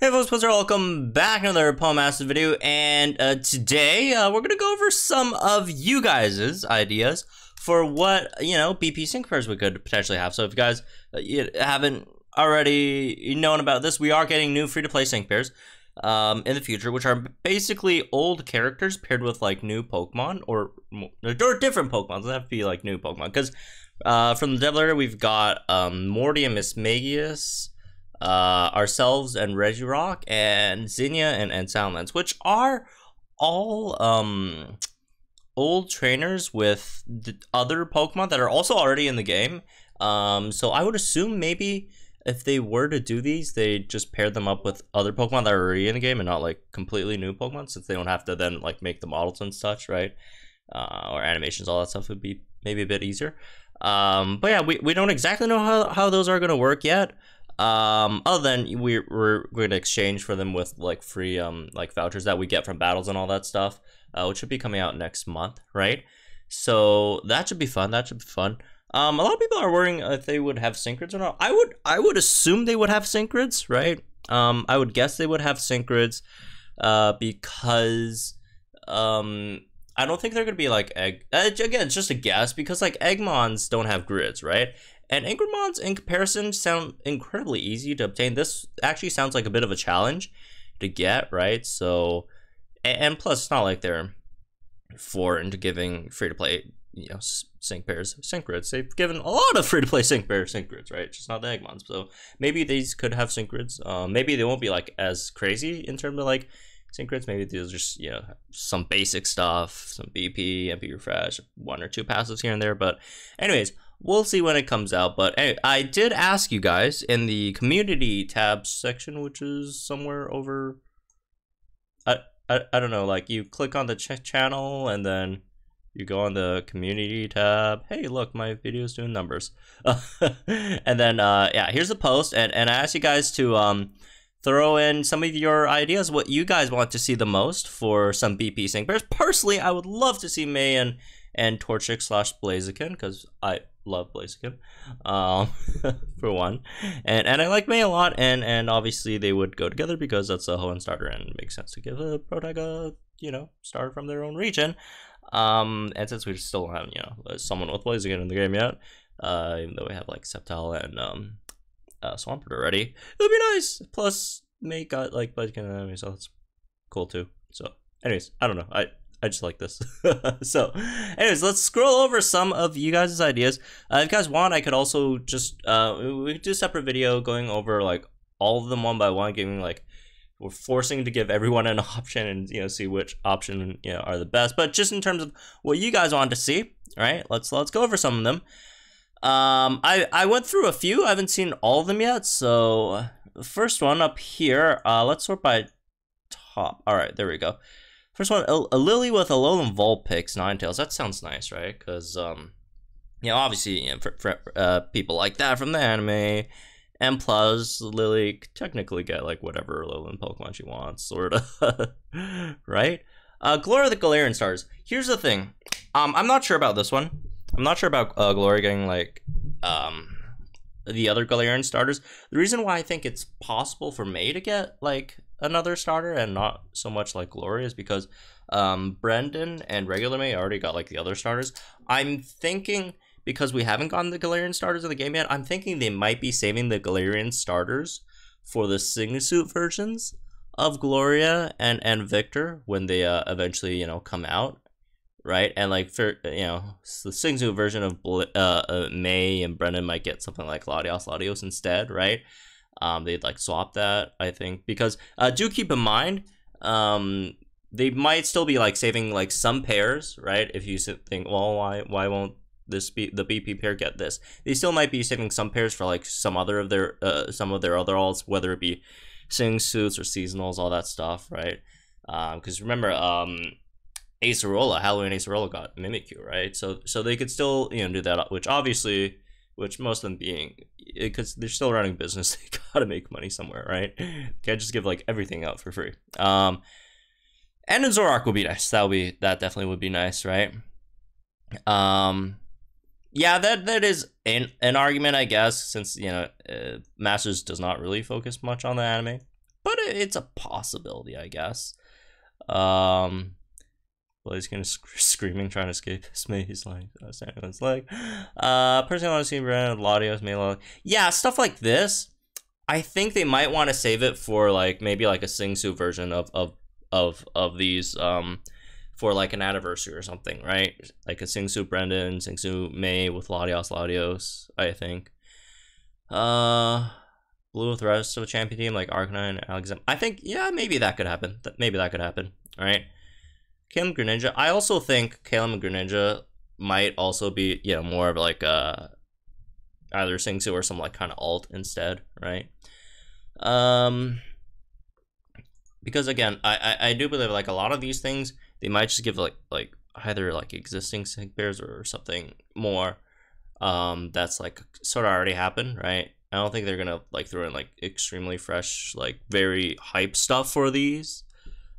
Hey folks, what's up? Welcome back to another Paul Master video, and uh, today uh, we're gonna go over some of you guys' ideas for what you know BP sync pairs we could potentially have. So if you guys uh, you haven't already known about this, we are getting new free-to-play sync pairs um, in the future, which are basically old characters paired with like new Pokemon or or different Pokemon. Doesn't have to be like new Pokemon because uh, from the Devil we've got um, Morty and Mismagius uh, ourselves and Regirock and Zinnia and, and Salamence, which are all um, old trainers with other Pokemon that are also already in the game. Um, so I would assume maybe if they were to do these, they just pair them up with other Pokemon that are already in the game and not like completely new Pokemon, since they don't have to then like make the models and such, right? Uh, or animations, all that stuff would be maybe a bit easier. Um, but yeah, we, we don't exactly know how, how those are going to work yet. Um, other than we, we're going to exchange for them with like free um like vouchers that we get from battles and all that stuff, uh, which should be coming out next month, right? So that should be fun. That should be fun. Um, a lot of people are worrying if they would have sync grids or not. I would I would assume they would have sync grids, right? Um, I would guess they would have sync grids, uh, because um I don't think they're gonna be like egg. Uh, again, it's just a guess because like Eggmons don't have grids, right? And Ingramons, in comparison, sound incredibly easy to obtain. This actually sounds like a bit of a challenge to get, right? So, and plus, it's not like they're foreign into giving free-to-play, you know, sync pairs, sync grids. They've given a lot of free-to-play sync pairs, sync grids, right? Just not the Eggmons. So maybe these could have sync grids. Um, maybe they won't be like as crazy in terms of like sync grids. Maybe these are just, you know, some basic stuff, some BP, MP refresh, one or two passes here and there. But anyways, we'll see when it comes out. But anyway, I did ask you guys in the community tab section, which is somewhere over. I I, I don't know. Like you click on the ch channel and then you go on the community tab. Hey, look, my video's doing numbers. and then uh, yeah, here's the post, and and I asked you guys to um throw in some of your ideas, what you guys want to see the most for some BP sync. Personally, I would love to see May and and Torchic slash Blaziken because I love Blaziken, um, for one, and and I like May a lot, and and obviously they would go together because that's a Hoenn starter, and it makes sense to give a Protega, you know, starter from their own region. Um, and since we still don't have you know someone with Blaziken in the game yet, uh, even though we have like Sceptile and um, uh, Swampert already, it would be nice. Plus, May got like Blaziken and enemy, so that's cool too. So, anyways, I don't know. I I just like this. so, anyways, let's scroll over some of you guys' ideas. Uh, if you guys want, I could also just uh, we could do a separate video going over like all of them one by one, giving like we're forcing to give everyone an option and you know see which option you know are the best. But just in terms of what you guys want to see, right? Let's let's go over some of them. Um, I I went through a few. I haven't seen all of them yet. So the first one up here. Uh, let's sort by top. All right, there we go. First one, a, a Lily with a Alolan Vulpix, Ninetales. That sounds nice, right? Because, um, you know, obviously, you know, for, for uh, people like that from the anime, and plus, Lily technically get, like, whatever Alolan Pokemon she wants, sort of, right? Uh, Gloria the Galarian Stars. Here's the thing. Um, I'm not sure about this one. I'm not sure about uh, Gloria getting, like, um, the other Galarian starters. The reason why I think it's possible for May to get, like, another starter and not so much like Gloria is because um, Brendan and regular May already got like the other starters. I'm thinking because we haven't gotten the Galarian starters in the game yet, I'm thinking they might be saving the Galarian starters for the Sygna Suit versions of Gloria and and Victor when they uh, eventually you know come out, right? And like for you know the Suit version of uh, uh, May and Brendan might get something like Latios Latios instead, right? Um, they'd like swap that I think because uh, do keep in mind um, they might still be like saving like some pairs right? If you think well why why won't this be the BP pair get this? They still might be saving some pairs for like some other of their uh, some of their other alls whether it be Sygna suits or seasonals all that stuff right? Because um, remember um Acerola, Halloween Acerola got Mimikyu, right? So so they could still you know do that, which obviously which most of them being because they're still running business they gotta make money somewhere right? Can't just give like everything out for free. Um and N Zoroark would be nice. That would be that definitely would be nice right? Um yeah that that is an, an argument i guess since you know uh, masters does not really focus much on the anime but it's a possibility, I guess. Um, Blaze kind of sc screaming, trying to escape mate. He's like, uh, Santa's like, uh, personally, want to see Brendan Latios, Mela. Yeah, stuff like this. I think they might want to save it for like maybe like a Singsu version of of of of these um for like an anniversary or something, right? Like a Singsu Brendan, Singsu May with Latios Latios, I think. Uh blue with the rest of the champion team like Arcanine, Alexander. I think yeah, maybe that could happen. Maybe that could happen. All right. Calem Greninja. I also think Calem Greninja might also be, you know, more of like a either Singsu or some like kind of alt instead, right? Um because again, I, I, I do believe like a lot of these things they might just give like like either like existing sync pairs or something more um that's like sort of already happened, right? I don't think they're gonna like throw in like extremely fresh, like very hype stuff for these.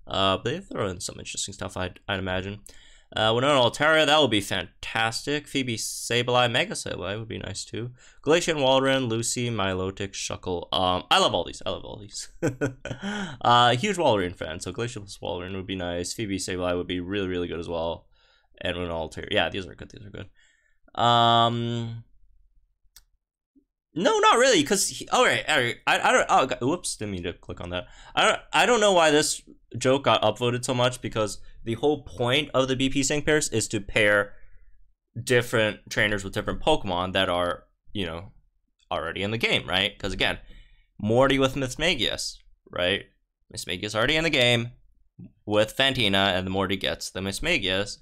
Uh, but they throw in some interesting stuff, I'd, I'd imagine. Uh, Winona Altaria, that would be fantastic. Phoebe Sableye, Mega Sableye would be nice too. Glacia Walrein, Lucy, Milotic, Shuckle. Um, I love all these. I love all these. uh, huge Walrein fan, so Glacia Walrein would be nice. Phoebe Sableye would be really, really good as well. And Winona Altaria, yeah, these are good. These are good. Um, no, not really, because all right, all right. I, I don't. Oh, God, whoops! Didn't mean to click on that. I don't. I don't know why this joke got upvoted so much because the whole point of the BP sync pairs is to pair different trainers with different Pokemon that are you know already in the game, right? Because again, Morty with Mismagius, right? Mismagius already in the game with Fantina, and the Morty gets the Mismagius.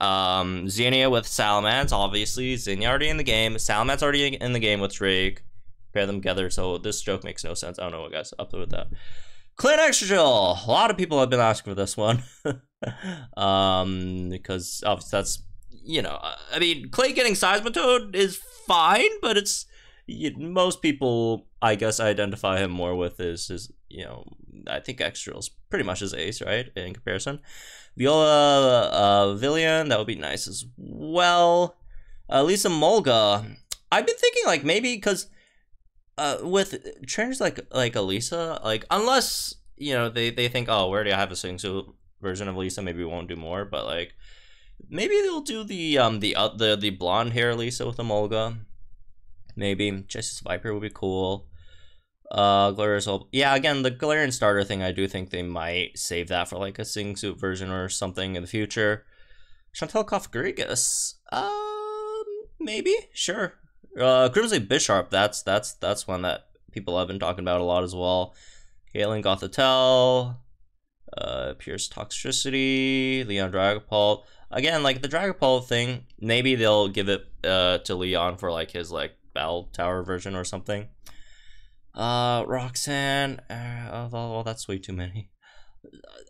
Um, Zinnia with Salamence, obviously. Zinnia already in the game. Salamence already in the game with Drake. Pair them together, so this joke makes no sense. I don't know what guys up that. Clint Excadrill. A lot of people have been asking for this one. um, because obviously that's, you know, I mean, Clay getting Seismitoad is fine, but it's, you, most people, I guess, identify him more with his, his you know, I think Extra is pretty much his ace, right, in comparison. Viola uh, Vivillon, that would be nice as well. Uh, Lisa Emolga, I've been thinking like maybe because uh, with trainers like like Elesa, like unless you know they they think oh where do I have a Singsu version of Lisa, maybe we won't do more, but like maybe they'll do the um the uh, the the blonde hair Lisa with Emolga. Maybe Justice Viper would be cool. Uh, Glorious Yeah, again, the Galarian starter thing, I do think they might save that for like a Sygna Suit version or something in the future. Shauntal Cofagrigus. Um, maybe, sure. Uh, Grimsley Bisharp, that's that's that's one that people have been talking about a lot as well. Galen Gothitelle, uh, Piers Toxtricity, Leon Dragapult. Again, like the Dragapult thing, maybe they'll give it uh to Leon for like his like Battle Tower version or something. Uh, Roxanne. Uh, well, that's way too many.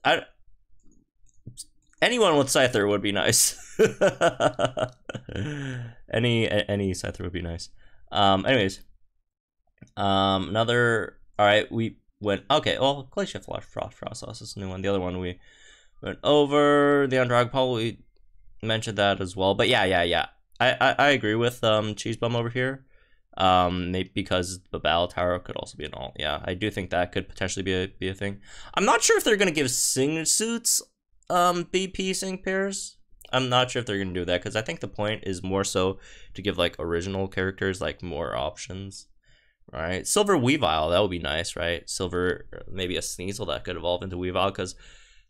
I. Anyone with Scyther would be nice. any any Scyther would be nice. Um. Anyways. Um. Another. All right. We went. Okay. Well, Glacier Frost Frost Frost is a new one. The other one we went over. The Undrag We mentioned that as well. But yeah, yeah, yeah. I I, I agree with um Cheese Bum over here. Um, maybe because the battle tower could also be an alt. Yeah, I do think that could potentially be a be a thing. I'm not sure if they're gonna give Sygna suits um BP sync pairs. I'm not sure if they're gonna do that because I think the point is more so to give like original characters like more options. Right, Silver Weavile that would be nice, right? Silver, maybe a Sneasel that could evolve into Weavile because,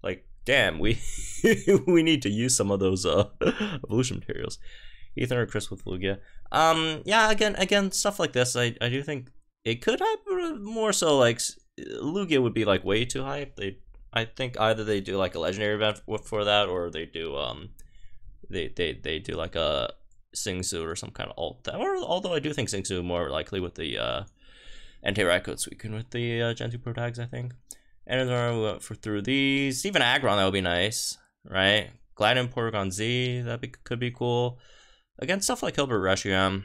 like, damn, we we need to use some of those uh evolution materials. Ethan or Chris with Lugia. Um, yeah, again, again, stuff like this, I, I do think it could happen more so like Lugia would be like way too hype. They, I think either they do like a legendary event for that, or they do um, they they they do like a Singsu or some kind of alt. That, or although I do think Singsu more likely with the uh, Entei Raikou Suicune with the uh, Gen 2 Pro tags, I think. And then we went for through these. Even Aggron, that would be nice, right? Gliding Porygon Z, that be, could be cool against stuff like Hilbert Reshiram,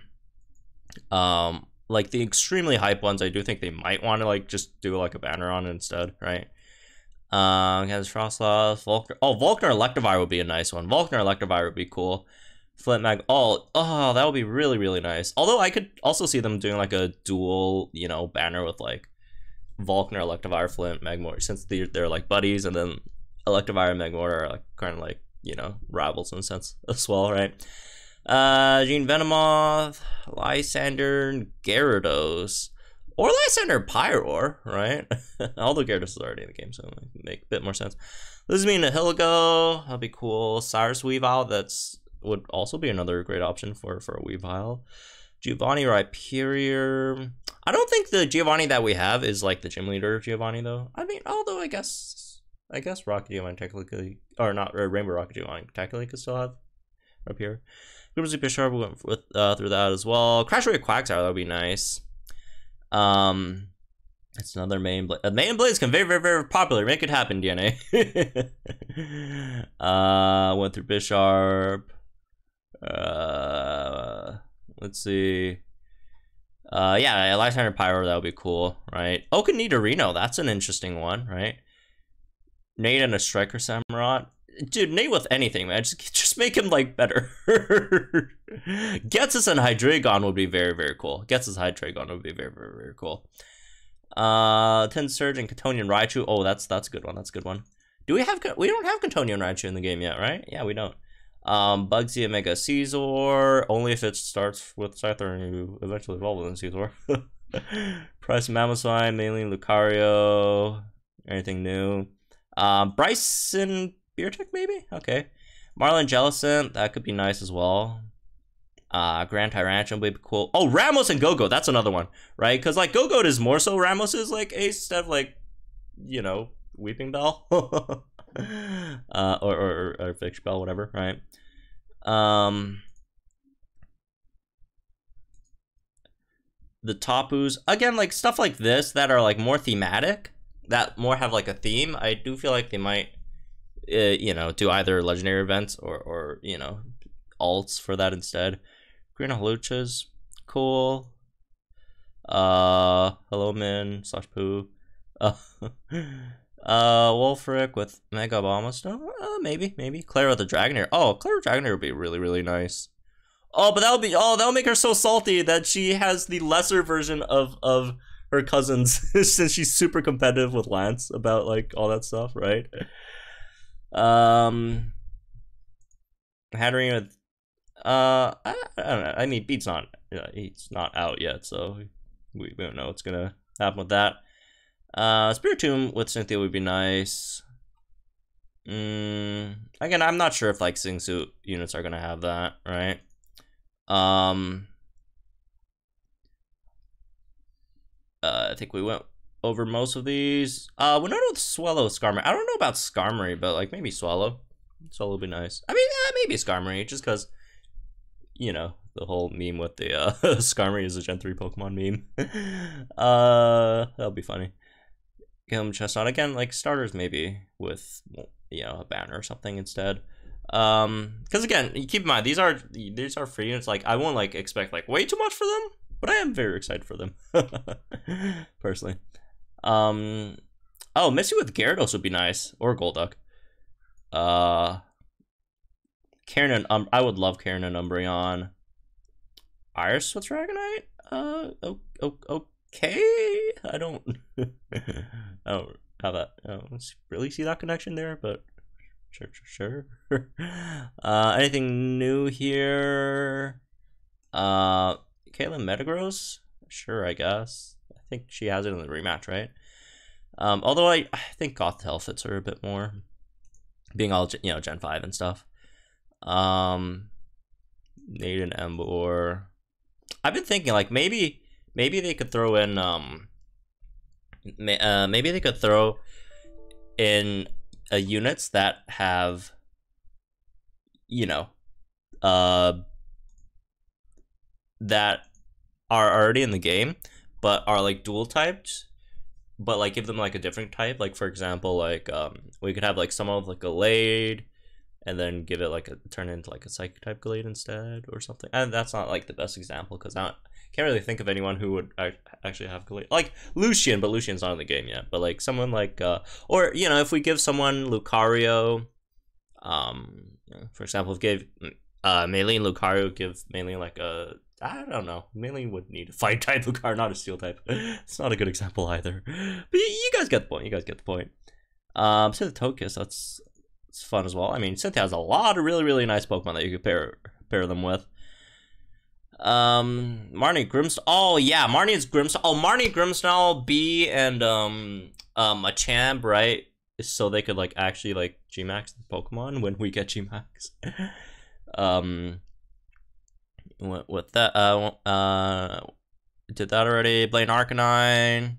um, like the extremely hype ones, I do think they might want to like just do like a banner on instead, right? Um, has Froslass, Volkner. Oh, Volkner Electivire would be a nice one. Volkner Electivire would be cool. Flint Mag. Oh, oh, that would be really, really nice. Although I could also see them doing like a dual, you know, banner with like Volkner or Electivire, Flint, Magmortar, since they're, they're like buddies, and then Electivire and Magmortar are like kind of like you know rivals in a sense as well, right? Uh, Gene Venomoth, Lysandre, Gyarados, or Lysandre Pyroar, right? Although Gyarados is already in the game, so it make a bit more sense. This is mean a Hiligo, that'd be cool. Cyrus Weavile, that's would also be another great option for for a Weavile. Giovanni Rhyperior. I don't think the Giovanni that we have is like the gym leader Giovanni though. I mean, although I guess I guess Rocket Giovanni technically or not or Rainbow Rocket Giovanni technically could still have up here. Grimsley Bisharp went with uh, through that as well. Crasher Wake Quagsire, that would be nice. Um it's another main blade. Uh, main blades can very, very, very popular. Make it happen, DeNA. uh, went through Bisharp. Uh, let's see. Uh, yeah, Lysandre Pyro, that would be cool, right? Okanita that's an interesting one, right? Nate and a Striker Samurott. Dude, Nate with anything, man. Just, just make him, like, better. Ghetsis and Hydreigon would be very, very cool. Ghetsis Hydreigon would be very, very, very cool. Uh, Surge and Kantonian Raichu. Oh, that's that's a good one. That's a good one. Do we have we don't have Kantonian Raichu in the game yet, right? Yeah, we don't. Um, Bugsy and Mega Scizor, only if it starts with Scyther and you eventually evolve with Scizor. Pryce Mamoswine, Maylene Lucario, anything new. Um, Brycen Beartic, maybe? Okay. Marlon Jellicent, that could be nice as well. Uh, Grant Tyrantrum would be cool. Oh, Ramos and Gogoat, that's another one, right? Because like Gogoat is more so Ramos's like ace instead of like, you know, Weepinbell, uh, or or, or Victreebel, whatever, right? Um, the Tapus again, like stuff like this that are like more thematic, that more have like a theme. I do feel like they might, uh, you know, do either legendary events or or you know, alts for that instead. Green Hawluchas, cool. Uh, hello, Min slash poo. Uh, uh, Wulfric with Mega Abomasnow? Uh, maybe, maybe. Clair the Dragonair. Oh, Clair Dragonair would be really, really nice. Oh, but that would be, oh, that would make her so salty that she has the lesser version of, of her cousins since she's super competitive with Lance about, like, all that stuff, right? Um, Hatterene with uh, I, I, don't know. I mean, Bede's not uh, he's not out yet, so we, we don't know what's gonna happen with that. Uh, Spirit Spiritomb with Cynthia would be nice. Mm, again, I'm not sure if like Sygna Suit units are gonna have that, right? Um, uh, I think we went over most of these. Uh, we're not with Swellow Skarmory. I don't know about Skarmory, but like maybe Swellow. Swellow would be nice. I mean, uh, maybe Skarmory, just because you know, the whole meme with the uh, Skarmory is a Gen 3 Pokemon meme. uh, that'll be funny. Gilm Chestnut again, like starters maybe with you know a banner or something instead. Um, because again, keep in mind these are these are free and it's like I won't like expect like way too much for them, but I am very excited for them personally. Um, oh, Misty with Gyarados would be nice or Golduck. Uh, Karen and um, I would love Karen and Umbreon. Iris with Dragonite? Uh, okay. I don't, I don't have that. I don't really see that connection there, but sure, sure, sure. uh, anything new here? Uh, Caitlin Metagross? Sure, I guess. Think she has it in the rematch, right? Um, although I, I think Gothitelle fits her a bit more, being all you know Gen five and stuff. Um, Nathan Emboar. I've been thinking like maybe maybe they could throw in um uh, maybe they could throw in uh, units that have you know uh that are already in the game but are like dual typed but like give them like a different type like for example like um we could have like some of like a Gallade and then give it like a turn into like a psychic type Gallade instead or something. And that's not like the best example because I can't really think of anyone who would actually have Gallade. Like Lucian, but Lucian's not in the game yet. But like someone like, uh, or you know, if we give someone Lucario, um, for example, if give uh Maylene Lucario, give Maylene like a I don't know. Maylene would need a fight type of car, not a steel type. It's not a good example either. But you guys get the point. You guys get the point. Um, the Togekiss, that's fun as well. I mean, Cynthia has a lot of really, really nice Pokemon that you could pair pair them with. Um, Marnie Grimmsnarl. Oh yeah, Marnie is Grimmsnarl. Oh, Marnie Grimmsnarl, B, and um, um, a Champ, right? So they could like actually like Gmax the Pokemon when we get Gmax. um, with, with that, uh, uh, did that already. Blaine Arcanine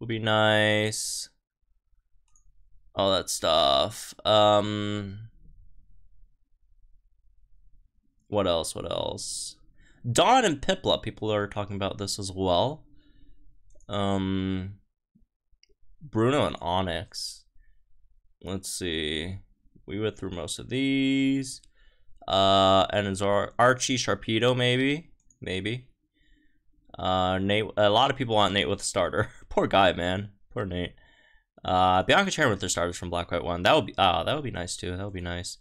would be nice. All that stuff. Um, what else? What else? Dawn and Piplup. People are talking about this as well. Um, Bruno and Onix. Let's see. We went through most of these. Uh, and it's our Archie Sharpedo, maybe, maybe. Uh, Nate. A lot of people want Nate with a starter. Poor guy, man. Poor Nate. Uh, Bianca Cheren with their starters from Black White One. That would be ah, that would be nice too. That would be nice.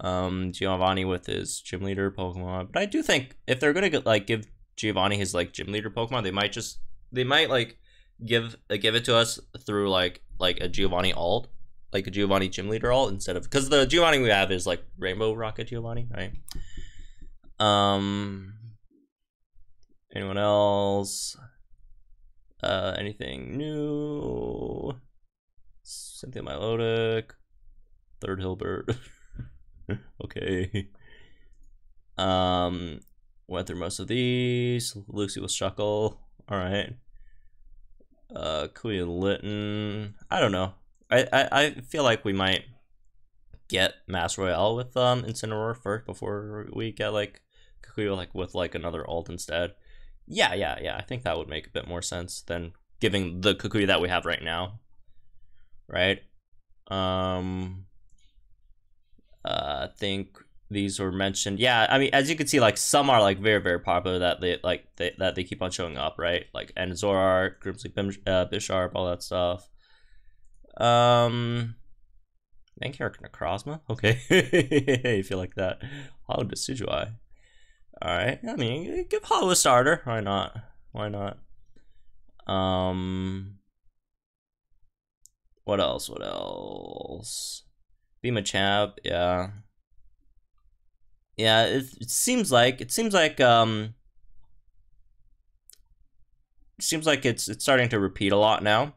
Um, Giovanni with his gym leader Pokemon. But I do think if they're gonna like give Giovanni his like gym leader Pokemon, they might just they might like give uh, give it to us through like like a Giovanni alt, like a Giovanni gym leader alt instead of because the Giovanni we have is like Rainbow Rocket Giovanni, right? Um, anyone else? Uh, anything new? Cynthia Milotic, Third Hilbert. okay. Um, went through most of these. Lucy with Shuckle. All right. Uh, Queen Litten. I don't know. I, I, I feel like we might get Masked Royal with um Incineroar first before we get like Kukui like with like another alt instead. Yeah, yeah, yeah. I think that would make a bit more sense than giving the Kukui that we have right now. Right? Um uh, I think these were mentioned. Yeah, I mean, as you can see, like some are like very very popular that they like they, that they keep on showing up, right? Like N Zoroark, Grimsley, uh, Bisharp, all that stuff. Um, main character Necrozma. Okay, you feel like that? Hollow Decidueye. All right. I mean, give Hollow a starter. Why not? Why not? Um, what else? What else? Bea Machamp, yeah. Yeah, it, it seems like it seems like um seems like it's it's starting to repeat a lot now.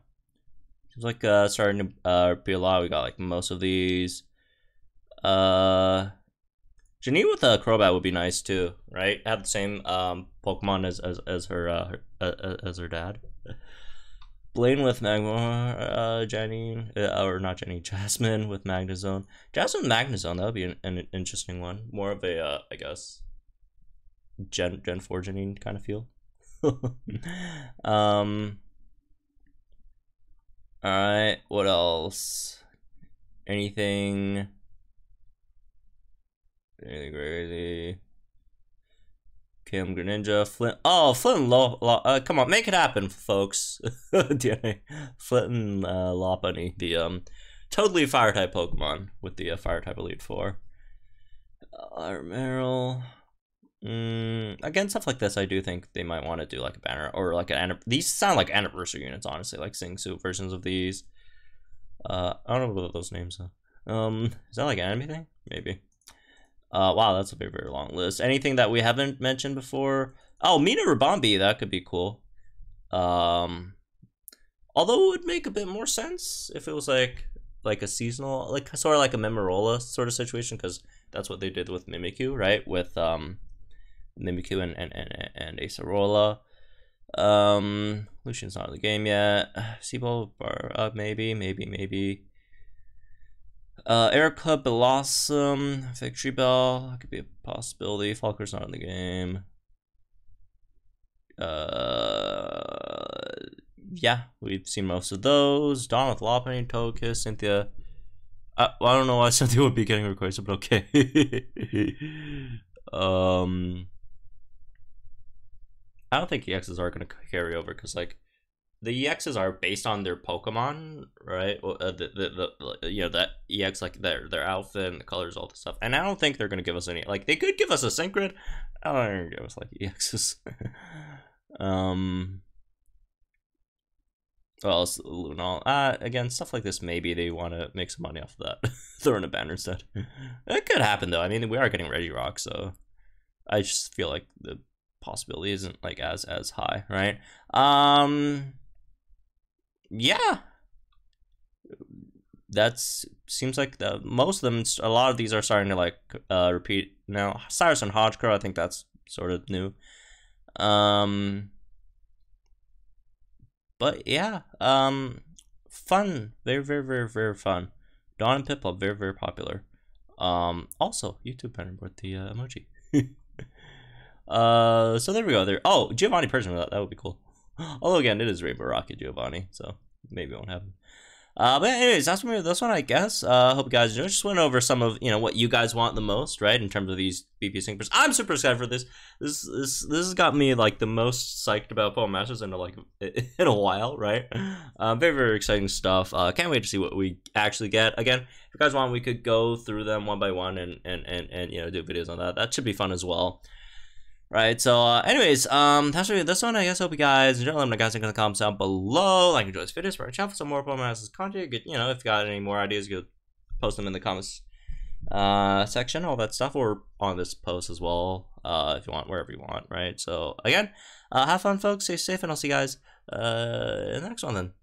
Seems like uh starting to uh a lot. We got like most of these. Uh Janine with a Crobat would be nice too, right? Have the same um Pokemon as as, as her uh her, uh, as her dad. Blaine with Magmar, uh, Janine, uh, or not Janine, Jasmine with Magnezone. Jasmine Magnezone, that would be an, an, interesting one. More of a, uh, I guess, Gen, Gen 4 Janine kind of feel. um, alright, what else? Anything, anything crazy? Kim Greninja, Flint. Oh, Flint Lo uh, come on, make it happen, folks. DeNA, Flint and uh, Lopunny, the um, totally fire type Pokemon with the uh, fire type Elite Four. Uh. Mm, again, stuff like this, I do think they might want to do like a banner or like an. These sound like anniversary units, honestly, like Sygna Suit versions of these. Uh, I don't know what those names are. Um, is that like an anime thing? Maybe. Uh, wow, that's a very, very long list. Anything that we haven't mentioned before? Oh, Mina Ribombee, that could be cool. Um, although it would make a bit more sense if it was like like a seasonal, like sort of like a Memerola sort of situation, because that's what they did with Mimikyu, right? With um, Mimikyu and and and, and Acerola. Um, Lucian's not in the game yet. Siebold, uh, maybe, maybe, maybe. Uh, Erica Blossom, Victreebel, that could be a possibility. Falkner's not in the game. Uh, yeah, we've seen most of those. Dawn with Lopunny, Togekiss, Cynthia. Uh, well, I don't know why Cynthia would be getting requested, but okay. um, I don't think EXs are going to carry over because, like, the EXs are based on their Pokemon, right? Uh, the, the, the you know that EX like their their outfit and the colors, all the stuff. And I don't think they're gonna give us any. Like they could give us a Syncred. I don't give us like EXs. um. Well, Lunal. Uh, again, stuff like this. Maybe they want to make some money off of that, throwing a banner instead. it could happen though. I mean, we are getting Regirock, so I just feel like the possibility isn't like as as high, right? Um yeah. That's seems like the most of them a lot of these are starting to like uh repeat now. Cyrus and Honchkrow, I think that's sort of new. Um but yeah, um fun. Very, very, very, very fun. Dawn and Piplup, very, very popular. Um also YouTube banner with the uh, emoji. Uh, so there we go. There. Oh, Giovanni Persian. That, that would be cool. Although again, it is Rainbow Rocket Giovanni, so maybe it won't happen. Uh, but anyways, that's me this one, I guess. Uh, hope you guys enjoyed. Just went over some of you know what you guys want the most, right? In terms of these BP syncers. I'm super excited for this. This this this has got me like the most psyched about Pokemon Masters in like in a while, right? Um, very very exciting stuff. Uh, can't wait to see what we actually get. Again, if you guys want, we could go through them one by one and and and and you know do videos on that. That should be fun as well. Right, so uh, anyways, um, that's really this one. I guess hope you guys enjoy. Let me know guys in the comments down below. Like, enjoy this video, for our channel for some more Pokemon content. Get, you know, if you got any more ideas, go post them in the comments uh, section, all that stuff, or on this post as well, uh, if you want, wherever you want, right? So again, uh, have fun, folks. Stay safe, and I'll see you guys uh, in the next one then.